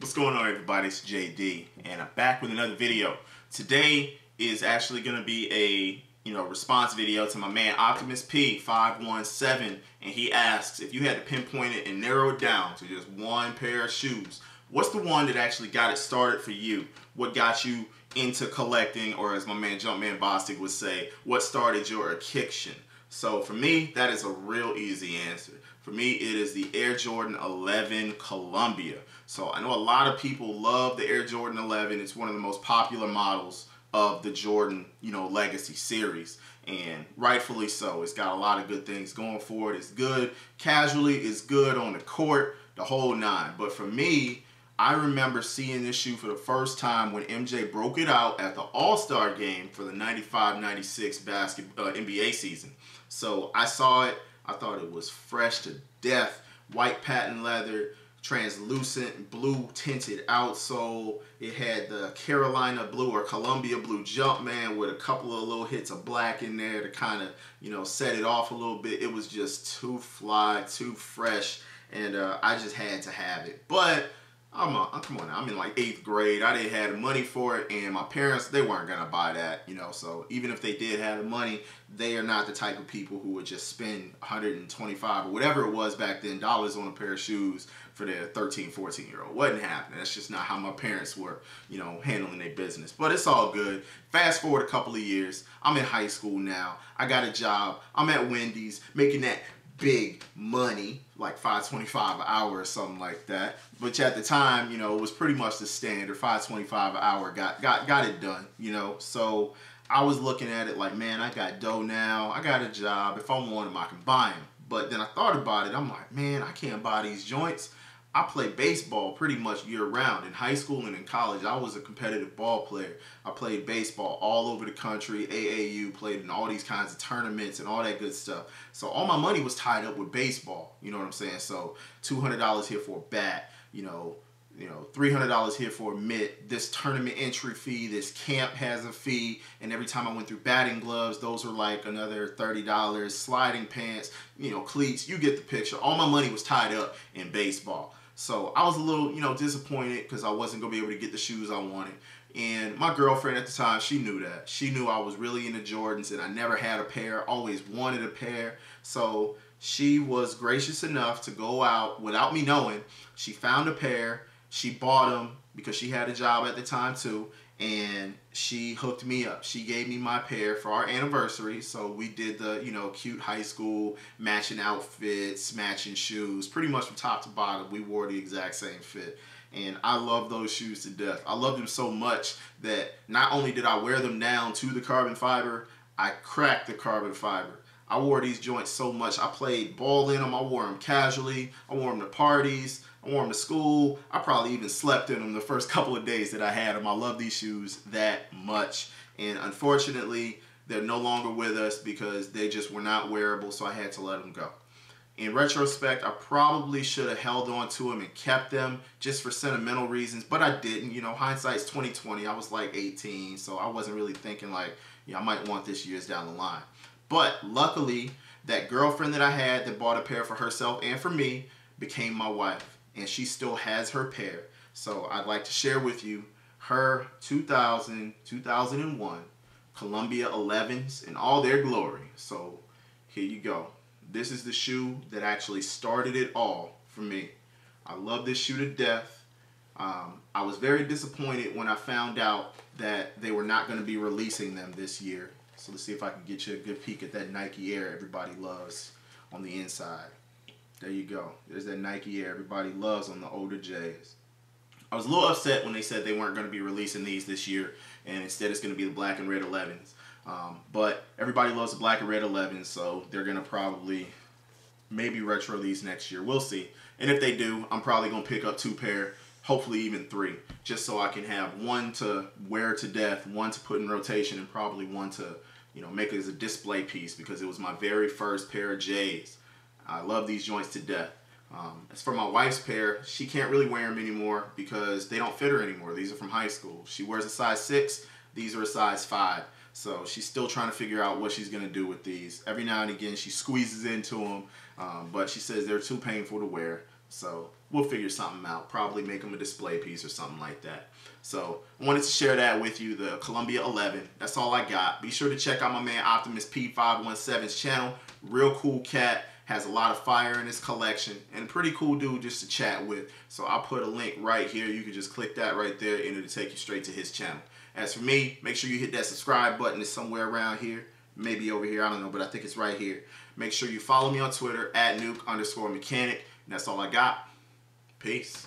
What's going on everybody? It's JD and I'm back with another video. Today is actually going to be a you know response video to my man Optimus P517 and he asks if you had to pinpoint it and narrow it down to just one pair of shoes, what's the one that actually got it started for you? What got you into collecting or as my man Jumpman Bostic would say, what started your addiction? So for me, that is a real easy answer. For me, it is the Air Jordan 11 Columbia. So I know a lot of people love the Air Jordan 11. It's one of the most popular models of the Jordan, you know, legacy series. And rightfully so. It's got a lot of good things going for it. It's good casually, it's good on the court, the whole nine. But for me, I remember seeing this shoe for the first time when MJ broke it out at the All-Star game for the 95-96 basket uh, NBA season. So I saw it. I thought it was fresh to death. White patent leather, translucent blue tinted outsole. It had the Carolina blue or Columbia blue Jumpman with a couple of little hits of black in there to kind of, you know, set it off a little bit. It was just too fly, too fresh, and uh, I just had to have it. But I'm come on now, I'm in like eighth grade. I didn't have money for it, and my parents, they weren't gonna buy that, you know. So even if they did have the money, they are not the type of people who would just spend 125 or whatever it was back then dollars on a pair of shoes for their 13, 14 year old. Wasn't happening. That's just not how my parents were, you know, handling their business. But it's all good. Fast forward a couple of years, I'm in high school now. I got a job. I'm at Wendy's making that big money, like 525 an hour or something like that. Which at the time, you know, it was pretty much the standard. 525 an hour got got got it done, you know. So I was looking at it like, man, I got dough now. I got a job. If I want them, I can buy them. But then I thought about it. I'm like, man, I can't buy these joints. I played baseball pretty much year round. In high school and in college, I was a competitive ball player. I played baseball all over the country, AAU, played in all these kinds of tournaments and all that good stuff. So all my money was tied up with baseball. You know what I'm saying? So $200 here for a bat, you know, you know, $300 here for a mitt, this tournament entry fee, this camp has a fee, and every time I went through batting gloves, those were like another $30, sliding pants, you know, cleats, you get the picture. All my money was tied up in baseball. So I was a little, you know, disappointed because I wasn't to be able to get the shoes I wanted. And my girlfriend at the time, she knew that. She knew I was really into Jordans and I never had a pair, always wanted a pair. So she was gracious enough to go out without me knowing. She found a pair. She bought them because she had a job at the time too and she hooked me up. She gave me my pair for our anniversary. So we did the, you know, cute high school matching outfits, matching shoes, pretty much from top to bottom. We wore the exact same fit. And I love those shoes to death. I love them so much that not only did I wear them down to the carbon fiber, I cracked the carbon fiber. I wore these joints so much. I played ball in them. I wore them casually. I wore them to parties. I wore them to school. I probably even slept in them the first couple of days that I had them. I love these shoes that much. And unfortunately, they're no longer with us because they just were not wearable, so I had to let them go. In retrospect, I probably should have held on to them and kept them just for sentimental reasons, but I didn't. You know, hindsight's 2020. I was like 18, so I wasn't really thinking like, yeah, I might want this years down the line. But luckily, that girlfriend that I had that bought a pair for herself and for me became my wife and she still has her pair. So I'd like to share with you her 2000, 2001 Columbia 11s in all their glory. So here you go. This is the shoe that actually started it all for me. I love this shoe to death. Um, I was very disappointed when I found out that they were not going to be releasing them this year. So let's see if I can get you a good peek at that Nike Air everybody loves on the inside. There you go. There's that Nike Air everybody loves on the older J's. I was a little upset when they said they weren't going to be releasing these this year, and instead it's going to be the black and red 11s. Um, but everybody loves the black and red 11s, so they're going to probably maybe retro these next year. We'll see. And if they do, I'm probably going to pick up two pair, hopefully even three, just so I can have one to wear to death, one to put in rotation, and probably one to, you know, make as a display piece because it was my very first pair of J's. I love these joints to death. Um, as for my wife's pair, she can't really wear them anymore because they don't fit her anymore. These are from high school. She wears a size 6. These are a size 5. So she's still trying to figure out what she's going to do with these. Every now and again, she squeezes into them, um, but she says they're too painful to wear. So we'll figure something out. Probably make them a display piece or something like that. So I wanted to share that with you, the Columbia 11. That's all I got. Be sure to check out my man Optimus P517's channel. Real cool cat. Has a lot of fire in his collection and pretty cool dude just to chat with. So I'll put a link right here. You can just click that right there and it'll take you straight to his channel. As for me, make sure you hit that subscribe button. It's somewhere around here. Maybe over here. I don't know, but I think it's right here. Make sure you follow me on Twitter at nuke underscore mechanic. And that's all I got. Peace.